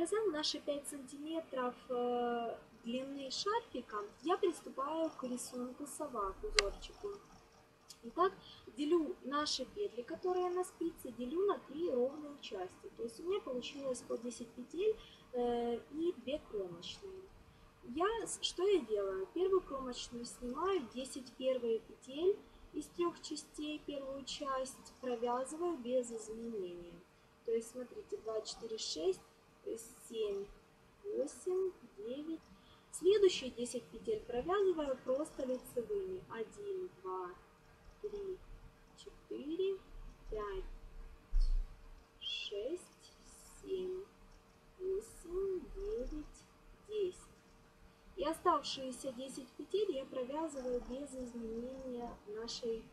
Провязав наши 5 сантиметров э, длины шарфика, я приступаю к рисунку сова, к узорчику. Итак, делю наши петли, которые на спице, делю на три ровные части. То есть у меня получилось по 10 петель э, и 2 кромочные. Я, что я делаю? Первую кромочную снимаю, 10 первые петель из трех частей, первую часть провязываю без изменения. То есть смотрите, 2, 4, 6, 7, 8, 9. Следующие 10 петель провязываю просто лицевыми. 1, 2, 3, 4, 5, 6, 7, 8, 9, 10. И оставшиеся 10 петель я провязываю без изменения нашей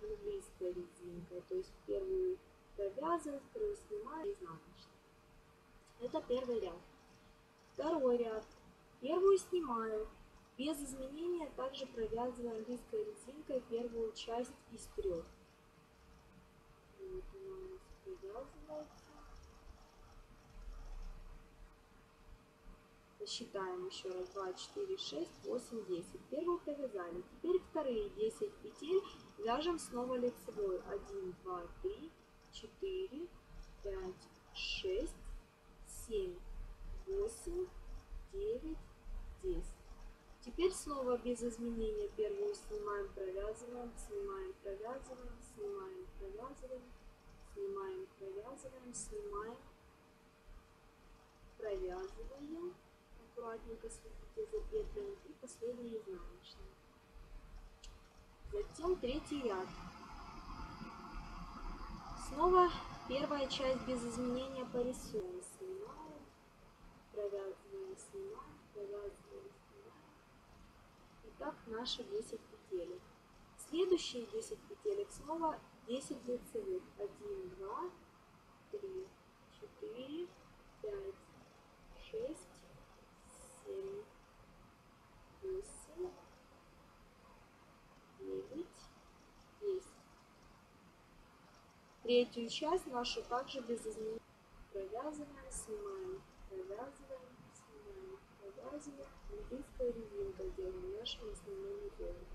английской резинкой. То есть первую провязываю, вторую снимаю изнаночной. Это первый ряд. Второй ряд. Первую снимаю. Без изменения также провязываю английской резинкой первую часть из трех. Вот у нас провязывается. Посчитаем еще раз. 2, 4, 6, 8, 10. Первую провязали. Теперь вторые 10 петель вяжем снова лицевой. 1, 2, 3, 4, 5, 6, 7, 8, 9, 10. Теперь снова без изменения первую снимаем, провязываем, снимаем, провязываем, снимаем, провязываем, снимаем, провязываем, снимаем, провязываем. Аккуратненько следите за петлями и последний изнаночный. Затем третий ряд. Снова первая часть без изменения по рисунку провязываем, снимаем, провязываем, снимаем. И так наши 10 петелек. Следующие 10 петелек снова 10 лицевых. 1, 2, 3, 4, 5, 6, 7, 8, 9, 10. Третью часть нашу также без изменений провязываем, снимаем провязываем, английская резинка делаем нашим основным узором.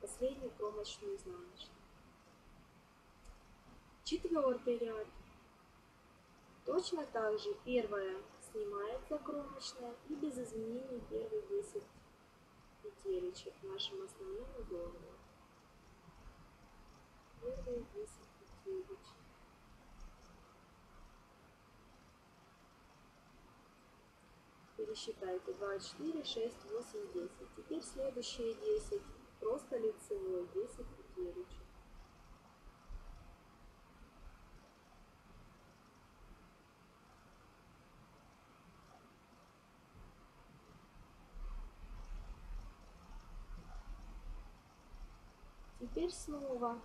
Последний кромочный изнаночный. Четвертый ряд. Точно так же первая снимается кромочная и без изменений первые 10 петелечек нашим основным узором. Первые 10 петелечек. Пересчитайте 2, 4, 6, 8, 10. Теперь следующие 10 просто лицевой. 10 петелечек. Теперь снова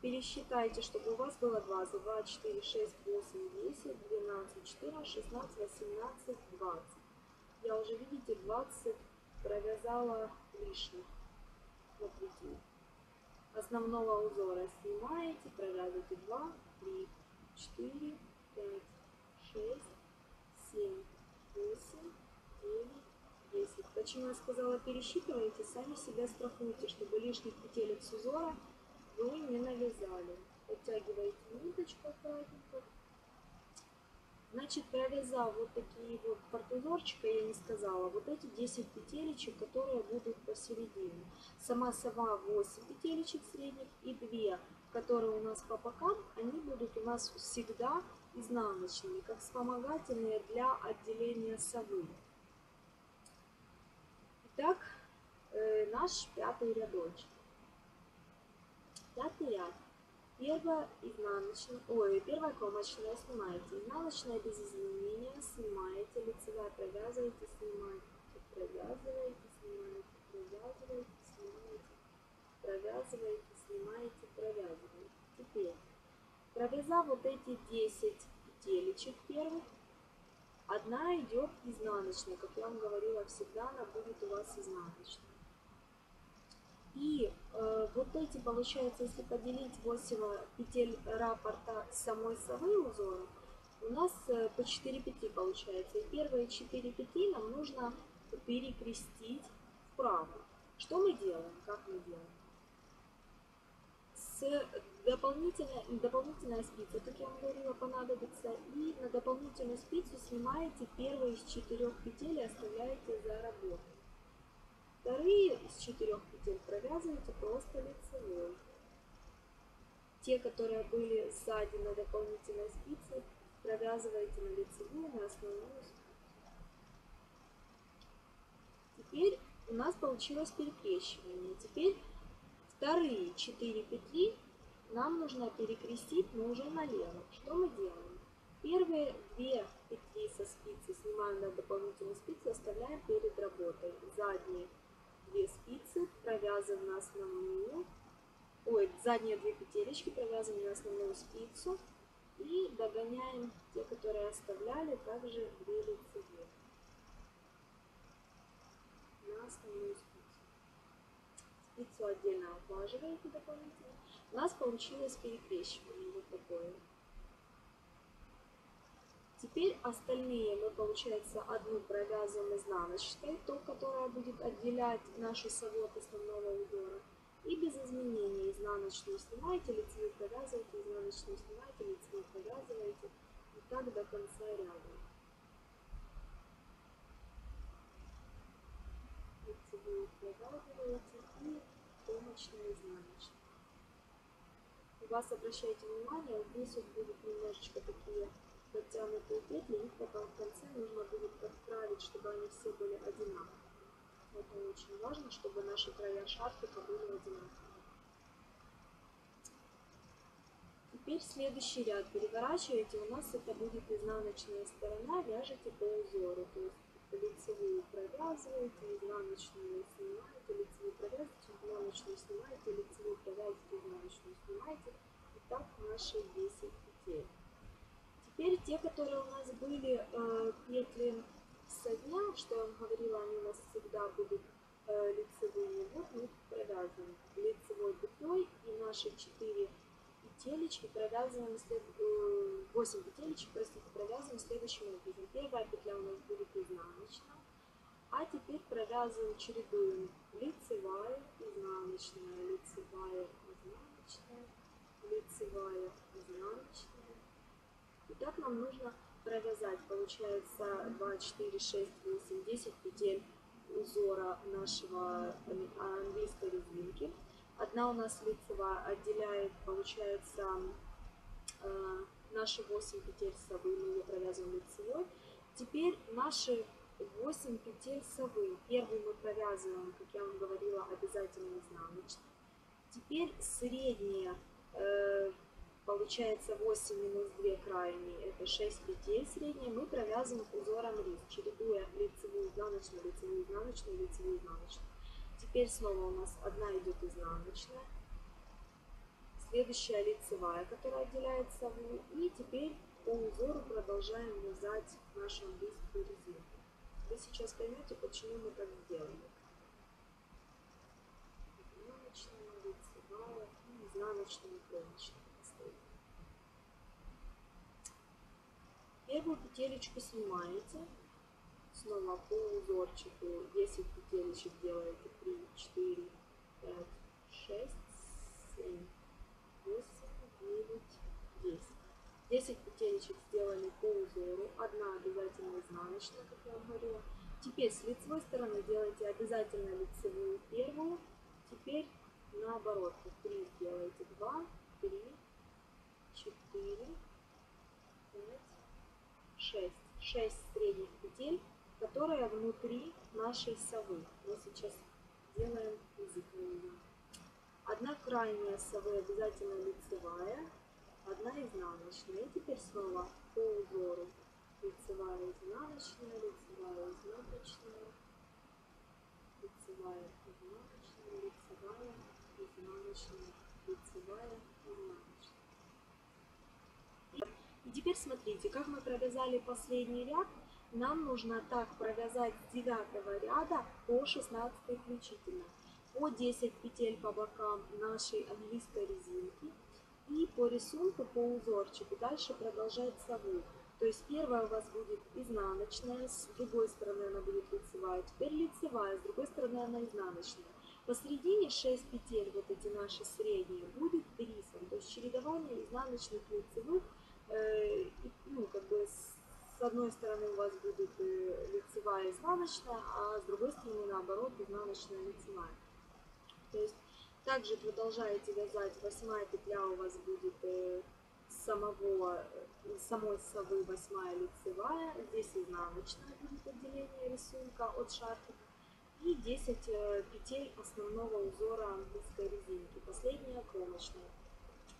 пересчитайте, чтобы у вас было 2, 2, 4, 6, 8, 10, 12, 14, 16, 18, 20 я уже, видите, 20 провязала лишних. Смотрите. Основного узора снимаете, провязываете 2, 3, 4, 5, 6, 7, 8, 9, 10. Почему я сказала пересчитывайте, сами себя страхуйте, чтобы лишних петелек с узора вы не навязали. Подтягиваете ниточку аккуратненько. Значит, провязав вот такие вот партузорчика, я не сказала, вот эти 10 петелечек, которые будут посередине. Сама сова 8 петелечек средних и 2, которые у нас по бокам, они будут у нас всегда изнаночными, как вспомогательные для отделения совы. Итак, э, наш пятый рядочек. Пятый ряд. Первая изнаночная, ой, первая кромочная снимаете, изнаночная без изменения снимаете, лицевая провязываете, снимаете, провязываете, снимаете, провязываете, снимаете, провязываете, снимаете, провязываете. Теперь, провязав вот эти 10 петелечек первых, одна идет изнаночная, как я вам говорила, всегда она будет у вас изнаночная. И э, вот эти, получается, если поделить 8 петель раппорта самой совы узора, у нас э, по 4 петли получается. И первые 4 петли нам нужно перекрестить вправо. Что мы делаем? Как мы делаем? С дополнительной, дополнительная спица, как я вам говорила, понадобится. И на дополнительную спицу снимаете первые из четырех петель и оставляете за работой. Вторые из четырех петель провязываете просто лицевой. Те, которые были сзади на дополнительной спице, провязываете на лицевую, на основную. Теперь у нас получилось перекрещивание. Теперь вторые 4 петли нам нужно перекрестить, но уже налево. Что мы делаем? Первые две петли со спицы снимаем на дополнительную спицу, оставляем перед работой. Задние две спицы провязываем на основную, ой, задние две петелечки провязываем на основную спицу и догоняем те, которые оставляли, также две лицевые на основную спицу. Спицу отдельно отлаживаете дополнительно. У нас получилось перекрещивание вот такое. Теперь остальные мы, получается, одну провязываем изнаночной, то, которая будет отделять нашу сову основного узора. И без изменений изнаночную снимаете, лицевую провязываете, изнаночную снимаете, лицевую провязываете. И так до конца ряда. Лицевую провязываете и помощную изнаночную. У вас, обращайте внимание, здесь вот будут немножечко такие подтянутые петли, их потом в конце нужно будет подправить, чтобы они все были одинаковые. Это очень важно, чтобы наши края шарфика были одинаковые. Теперь следующий ряд переворачиваете, у нас это будет изнаночная сторона, вяжете по узору, то есть лицевую провязываете, изнаночную снимаете, лицевую провязываете, изнаночную снимаете, лицевую провязываете, изнаночную снимаете. И так наши 10 петель. Теперь те, которые у нас были э, петли со дня, что я вам говорила, они у нас всегда будут э, лицевыми. Вот мы провязываем лицевой петлей и наши 4 петелечки провязываем, след... 8 э, петелечек, простите, провязываем следующим образом. Первая петля у нас будет изнаночная, а теперь провязываем, чередуем лицевая, изнаночная, лицевая, изнаночная, лицевая, изнаночная. Так нам нужно провязать, получается, 2, 4, 6, 8, 10 петель узора нашего английской резинки. Одна у нас лицевая отделяет, получается, э, наши 8 петель совы, мы ее провязываем лицевой. Теперь наши 8 петель совы. Первую мы провязываем, как я вам говорила, обязательно изнаночной. Теперь средние э, Получается 8 минус 2 крайние, это 6 петель средние. Мы провязываем узором рис, чередуя лицевую, изнаночную, лицевую, изнаночную, лицевую, изнаночную. Теперь снова у нас одна идет изнаночная. Следующая лицевая, которая отделяет сову. И теперь по узору продолжаем вязать нашу английскую резинку. Вы сейчас поймете, почему мы так сделали. Изнаночная, лицевая изнаночная, изнаночная. Первую петелечку снимаете, снова по узорчику 10 петелечек делаете 3, 4, 5, 6, 7, 8, 9, 10. 10 петелечек сделали по узору, одна обязательно изнаночная, как я говорила. Теперь с лицевой стороны делаете обязательно лицевую первую, теперь наоборот, 3 сделаете 2, 3, 4, 5, 6. 6 средних петель, которые внутри нашей совы. Мы сейчас делаем язык на нее. Одна крайняя совы обязательно лицевая, одна изнаночная. И теперь снова по узору. Лицевая, изнаночная, лицевая, изнаночная, лицевая, изнаночная, лицевая, изнаночная, лицевая, изнаночная. И теперь смотрите, как мы провязали последний ряд, нам нужно так провязать с 9 ряда по 16 включительно. По 10 петель по бокам нашей английской резинки и по рисунку, по узорчику. Дальше продолжать сову. То есть первая у вас будет изнаночная, с другой стороны она будет лицевая, теперь лицевая, с другой стороны она изнаночная. Посередине 6 петель, вот эти наши средние, будет рисом, то есть чередование изнаночных лицевых, ну, как бы с, одной стороны у вас будет э, лицевая изнаночная, а с другой стороны наоборот изнаночная лицевая. То есть также продолжаете вязать, восьмая петля у вас будет э, самого, самой совы восьмая лицевая, здесь изнаночная будет отделение рисунка от шарфика и 10 э, петель основного узора английской резинки, последняя кромочная.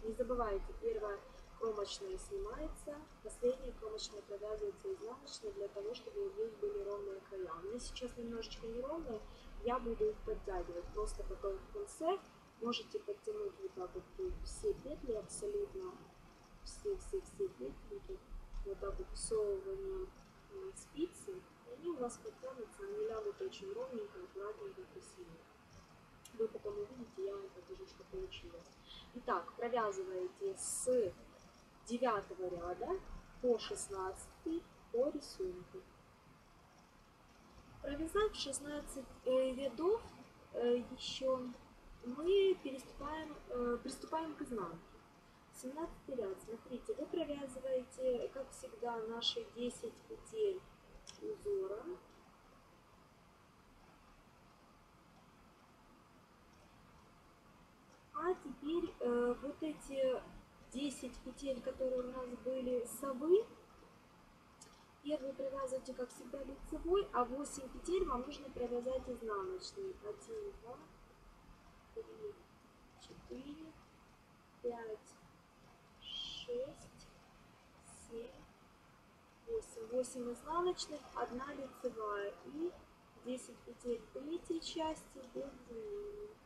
Не забывайте, первая кромочная снимается, последняя кромочная провязывается изнаночной для того, чтобы здесь были ровные края. У меня сейчас немножечко неровные, я буду их подтягивать, просто потом в конце можете подтянуть вот так вот все петли абсолютно все-все-все петельки вот так вот всовыванием спицы, и они у вас подтянутся, они лягут очень ровненько, аккуратненько, красиво. Вы потом увидите, я вам покажу, что получилось. Итак, провязываете с 9 ряда по 16 по рисунку. Провязав 16 э, рядов, э, еще мы переступаем, э, приступаем к изнанке. 17 ряд. Смотрите, вы провязываете, как всегда, наши 10 петель узора. А теперь э, вот эти 10 петель, которые у нас были совы, первую провязывайте, как всегда, лицевой, а 8 петель вам нужно провязать изнаночные. 1, 2, 3, 4, 5, шесть, семь, восемь. Восемь изнаночных, одна лицевая и 10 петель третьей части без изменений.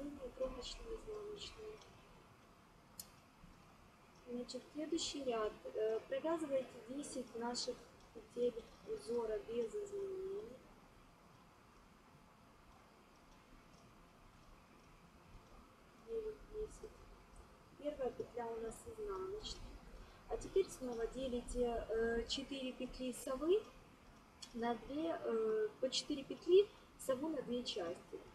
Последняя кромочная изнаночная. Значит, следующий ряд. Э, провязывайте 10 наших петель узора без изменений. 10. Первая петля у нас изнаночная. А теперь снова делите 4 петли совы на 2, э, по 4 петли сову на 2 части.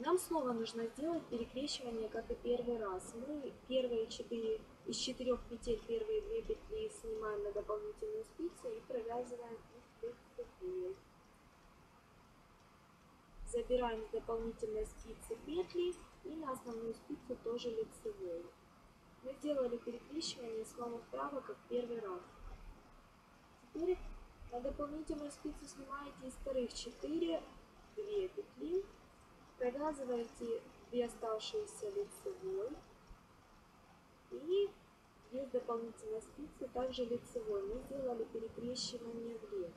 Нам снова нужно сделать перекрещивание, как и первый раз. Мы первые 4, из 4 петель первые 2 петли снимаем на дополнительную спицу и провязываем их петель. Забираем с дополнительной спицы петли и на основную спицу тоже лицевую. Мы сделали перекрещивание снова вправо, как первый раз. Теперь на дополнительную спицу снимаете из вторых 4, 2 петли, провязываете 2 оставшиеся лицевой и 2 дополнительные спицы также лицевой. Мы сделали перекрещивание влево.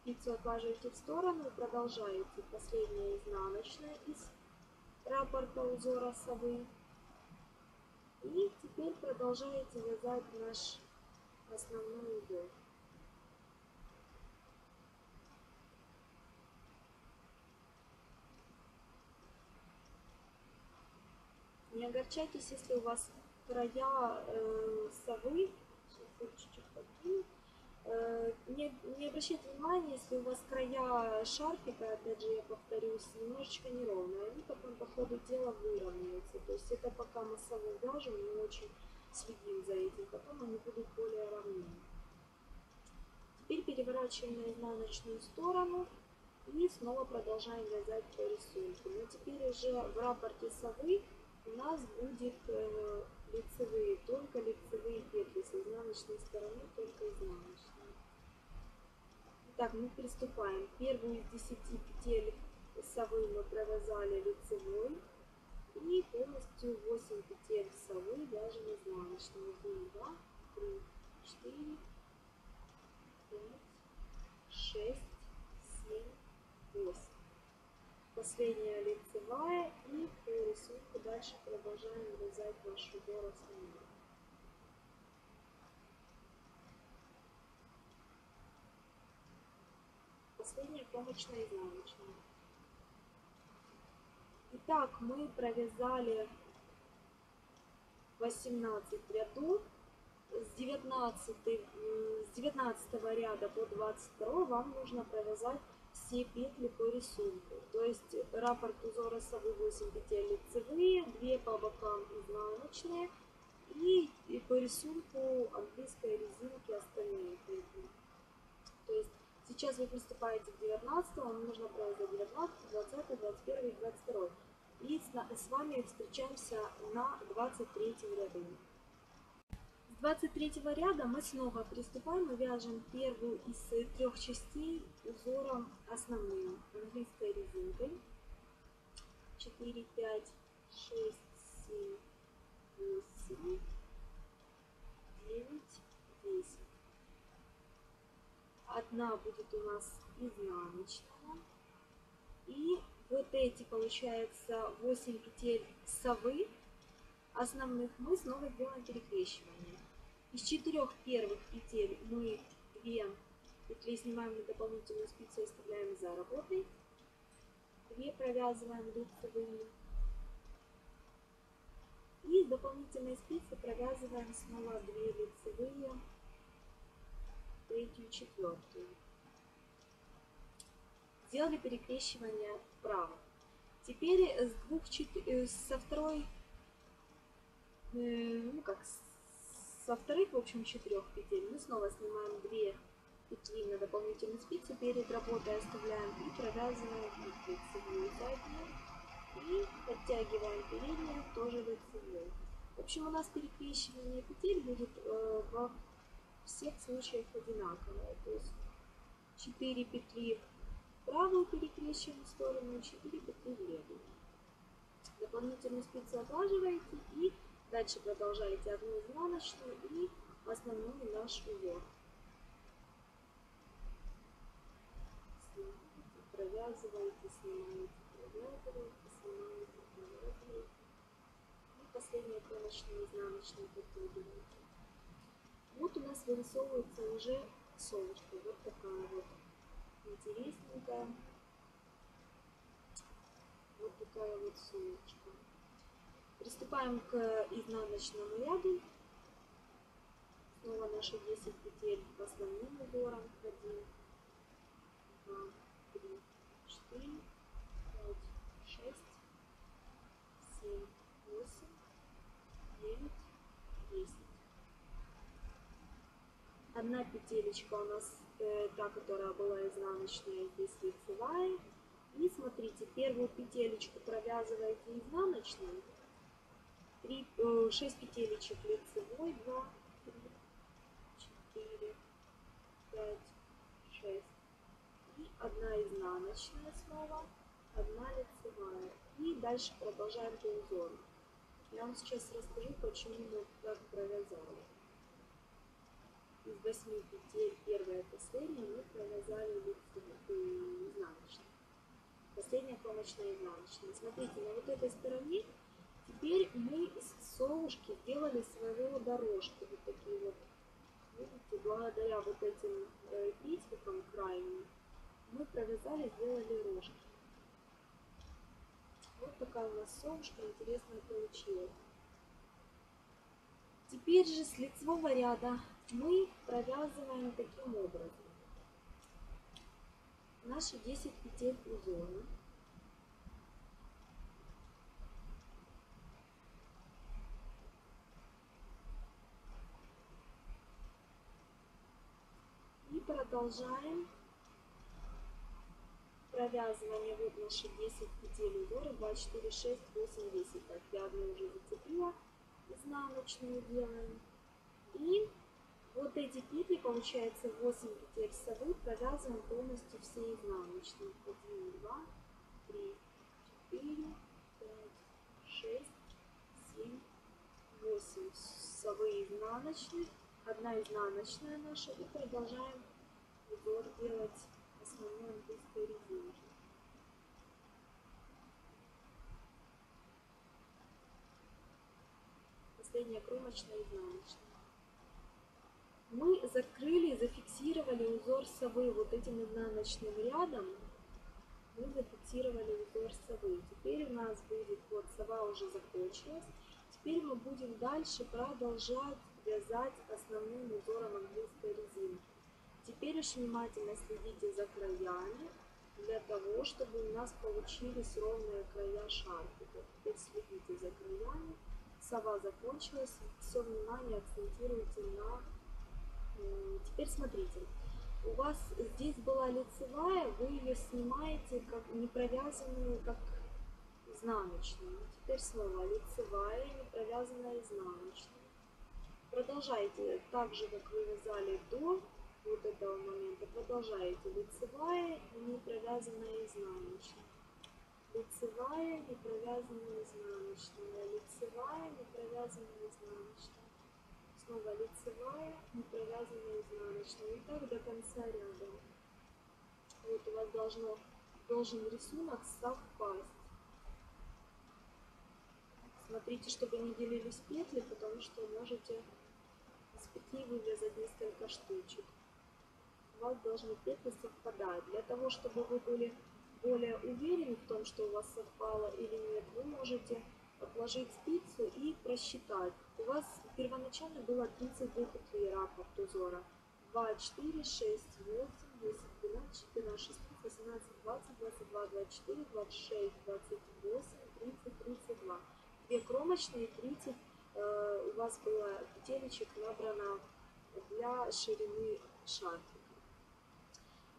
Спицу отлаживаете в сторону, продолжаете последняя изнаночная из раппорта узора совы. И теперь продолжаете вязать наш основной узор. Не огорчайтесь, если у вас края э, совы, чуть-чуть Э, не, не обращайте внимания, если у вас края шарфика, опять же я повторюсь, немножечко неровные, они потом по ходу дела выровняются. То есть это пока мы сову вяжем, мы очень следим за этим, потом они будут более ровнее. Теперь переворачиваем на изнаночную сторону и снова продолжаем вязать по рисунку. Но теперь уже в рапорте совы у нас будет э, лицевые, только лицевые петли с изнаночной стороны, только изнаночные. Так, мы приступаем. Первую из 10 петель совы мы провязали лицевой. И полностью 8 петель совы вяжем изнаночной. 1, 2, 3, 4, 5, 6, 7, 8. Последняя лицевая и по рисунку дальше продолжаем вязать наш узор основной. последняя кромочная изнаночная. Итак, мы провязали 18 рядов. С 19, с 19 ряда по 22 вам нужно провязать все петли по рисунку. То есть раппорт узора совы 8 петель лицевые, 2 по бокам изнаночные и, и по рисунку английской резинки остальные петли. То есть сейчас вы приступаете к 19, вам нужно провязать 19, 20, 21 и 22. И с, с вами встречаемся на 23 ряду. С 23 ряда мы снова приступаем и вяжем первую из трех частей узором основным английской резинкой. 4, 5, 6, 7, 8, 9, 10. Одна будет у нас изнаночная. И вот эти, получается, 8 петель совы основных мы снова делаем перекрещивание. Из четырех первых петель мы две петли снимаем на дополнительную спицу и оставляем за работой. Две провязываем лицевыми. И с дополнительной спицы провязываем снова две лицевые, третью, четвертую. Сделали перекрещивание вправо. Теперь с двух, э, со второй, э, ну как, со вторых, в общем, четырех петель мы снова снимаем две петли на дополнительную спицу, перед работой оставляем и провязываем лицевую заднюю и подтягиваем переднюю тоже лицевой. В общем, у нас перекрещивание петель будет э, во всех случаях одинаковое. То есть 4 петли в правую перекрещиваем сторону, 4 петли в левую. Дополнительную спицу отлаживаете и Дальше продолжаете одну изнаночную и основной наш узор. Провязываете, снимаете, провязываете, снимаете, провязываете. И последняя кромочная изнаночная подтягиваете. Вот у нас вырисовывается уже солнышко. Вот такая вот интересненькая. Вот такая вот солнышко. Приступаем к изнаночному ряду. Снова наши 10 петель по основным узорам. 1, 2, 3, 4, 5, 6, 7, 8, 9, 10. Одна петелечка у нас, э, та, которая была изнаночная, здесь лицевая. И смотрите, первую петелечку провязываете изнаночной, 3, 6 э, петелечек лицевой, 2, 3, 4, 5, 6 и одна изнаночная снова, одна лицевая. И дальше продолжаем по узору. Я вам сейчас расскажу, почему мы так провязали. Из 8 петель первая и последняя мы провязали лицевую, изнаночную. Последняя кромочная изнаночная. Смотрите, на вот этой стороне Теперь мы из совушки сделали своего дорожки. Вот такие вот. Видите, благодаря вот этим э, петелькам крайним мы провязали, сделали рожки. Вот такая у нас совушка интересная получилась. Теперь же с лицевого ряда мы провязываем таким образом. Наши 10 петель узора. Продолжаем провязывание. Вот наши 10 петель узора. 2, 4, 6, 8, 10. Так, я одну уже зацепила. Изнаночную делаем. И вот эти петли, получается 8 петель совы, провязываем полностью все изнаночные. 1, 2, 3, 4, 5, 6, 7, 8 совы изнаночных. Одна изнаночная наша. И продолжаем узор делать основной английской резинки. Последняя кромочная изнаночная. Мы закрыли, зафиксировали узор совы вот этим изнаночным рядом. мы зафиксировали узор совы. Теперь у нас будет, вот сова уже закончилась. Теперь мы будем дальше продолжать вязать основным узором английской резинки. Теперь очень внимательно следите за краями, для того, чтобы у нас получились ровные края шарфика. Теперь следите за краями. Сова закончилась. Все внимание акцентируйте на... Теперь смотрите. У вас здесь была лицевая, вы ее снимаете как не провязанную, как изнаночную. Теперь снова лицевая, не провязанная изнаночная. Продолжайте так же, как вы вязали до вот этого момента. Продолжаете лицевая и не провязанная изнаночная. Лицевая, не провязанная изнаночная. Лицевая, не провязанная изнаночная. Снова лицевая, не провязанная изнаночная. И так до конца ряда. Вот у вас должно, должен рисунок совпасть. Смотрите, чтобы не делились петли, потому что можете из петли вывязать несколько штучек. У вас должны петли совпадать. Для того, чтобы вы были более уверены в том, что у вас совпало или нет, вы можете отложить спицу и просчитать. У вас первоначально было 32 петли раппорт узора. 2, 4, 6, 8, 10, 12, 14, 16, 18, 20, 22, 24, 26, 28, 30, 32 две кромочные, 30 э, у вас было петелечек набрано для ширины шарфика.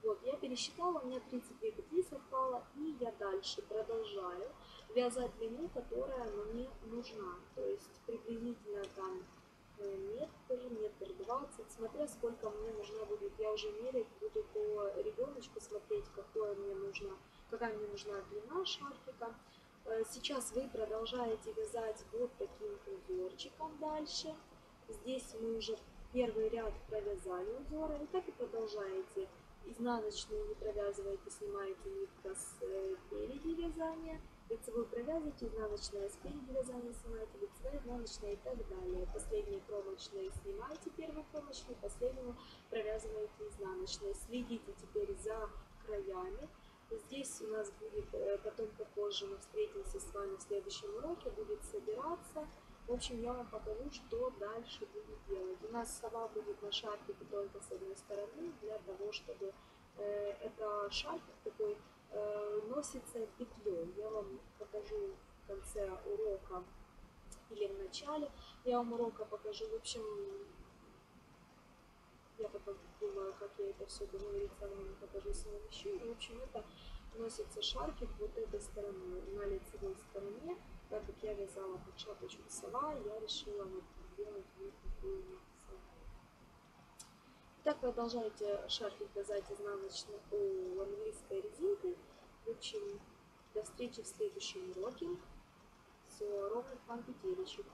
Вот, я пересчитала, у меня 32 петли совпало, и я дальше продолжаю вязать длину, которая мне нужна. То есть приблизительно там э, метр, метр двадцать, смотря сколько мне нужна будет. Я уже мерить буду по ребеночку смотреть, какое мне нужно, какая мне нужна длина шарфика. Э, сейчас вы продолжаете вязать вот таким узорчиком дальше. Здесь мы уже первый ряд провязали узоры. И так и продолжаете. Изнаночную не провязываете, снимаете спереди э, вязания. Лицевую провязываете, изнаночная спереди вязания снимаете, лицевая, изнаночная и так далее. Последние кромочные снимаете первую кромочную, последнюю провязываете изнаночной. Следите теперь за краями. Здесь у нас будет, э, потом попозже мы встретимся с вами в следующем уроке, будет собираться. В общем, я вам покажу, что дальше будет делать. У нас сова будет на шарфике только с одной стороны, для того, чтобы э, это шарфик такой э, носится петлей. Я вам покажу в конце урока или в начале. Я вам урока покажу. В общем, я потом думаю, как я это все договориться, вам покажу еще. В общем, это носится шарфик вот этой стороной, на лицевой стороне. Так как я вязала под шапочку сова, я решила вот сделать вот такую сову. Так продолжайте шарфик вязать изнаночно у английской резинкой. В общем, до встречи в следующем уроке. Все, ровных вам петелечек.